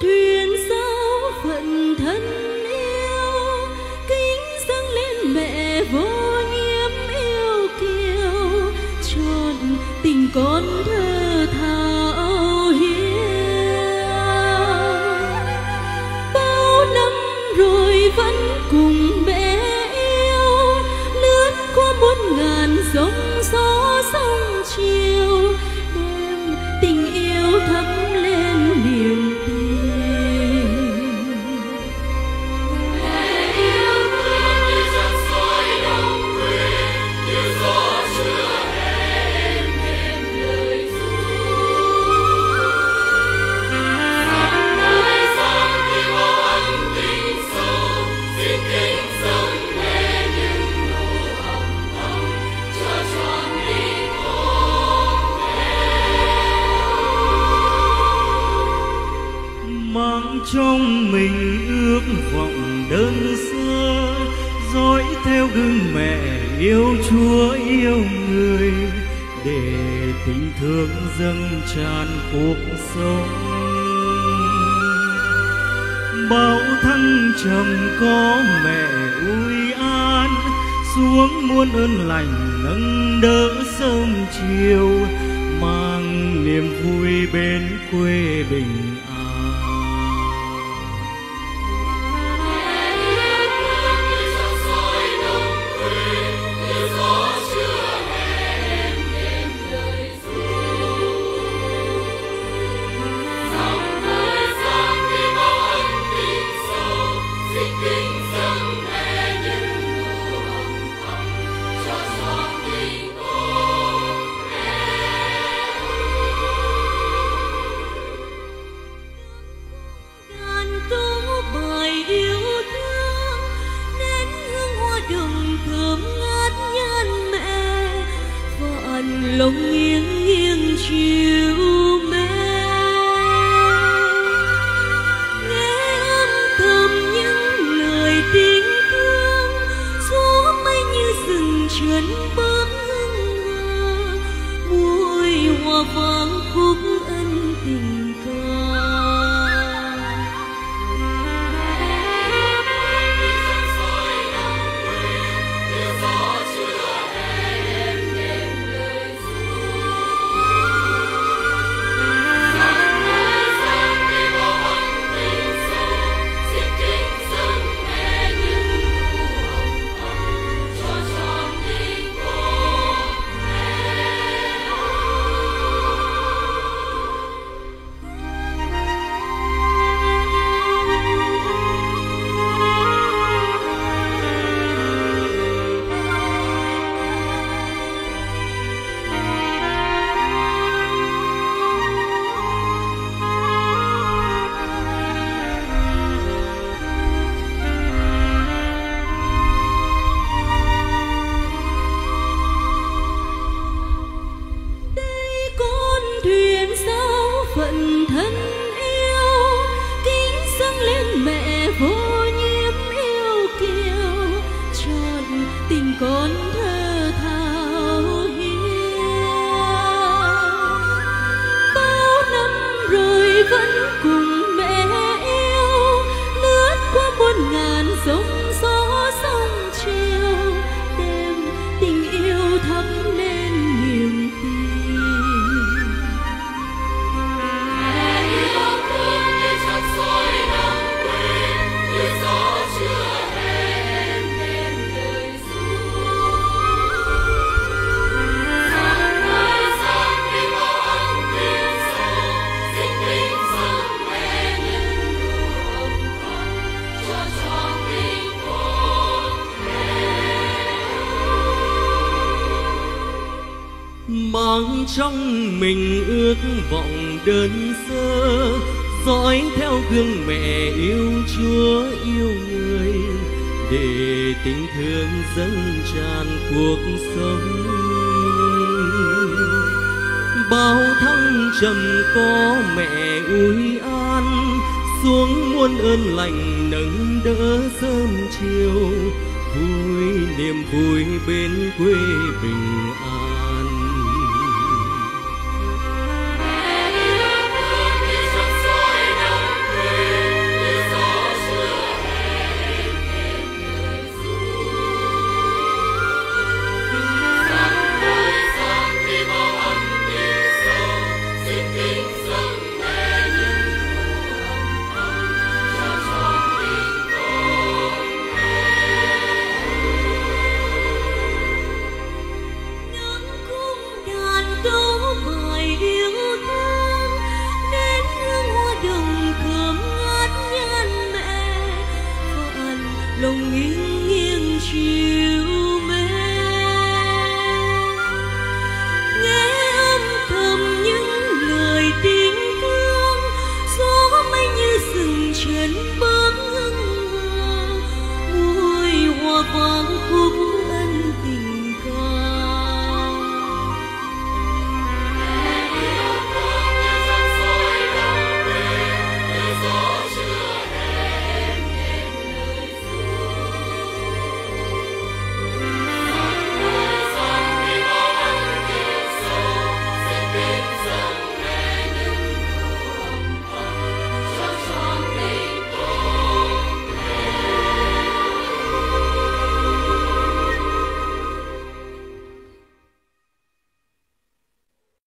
thuyền sao phận thân yêu, kính dâng lên mẹ vô nhiễm yêu kiều. Trọn tình con thơ thảo hiền. Bao năm rồi vẫn cùng mẹ yêu, lướt qua muôn ngàn giống mang trong mình ước vọng đơn sơ. Dõi theo gương mẹ yêu chúa yêu người, để tình thương dâng tràn cuộc sống. Bao thăng trầm có mẹ ui an, xuống muôn ơn lành nâng đỡ sớm chiều, mang niềm vui bên quê bình lòng nghiêng nghiêng chiều mê. Nghe âm thầm những lời tình thương, gió mây như rừng chuyển bướm hương hoa mùi hoa vàng sao phận thân trong mình ước vọng đơn sơ, dõi theo gương mẹ yêu chúa yêu người, để tình thương dâng tràn cuộc sống. Bao thăng trầm có mẹ ủi an, xuống muôn ơn lành nâng đỡ sớm chiều, vui niềm vui bên quê bình an. 云烟久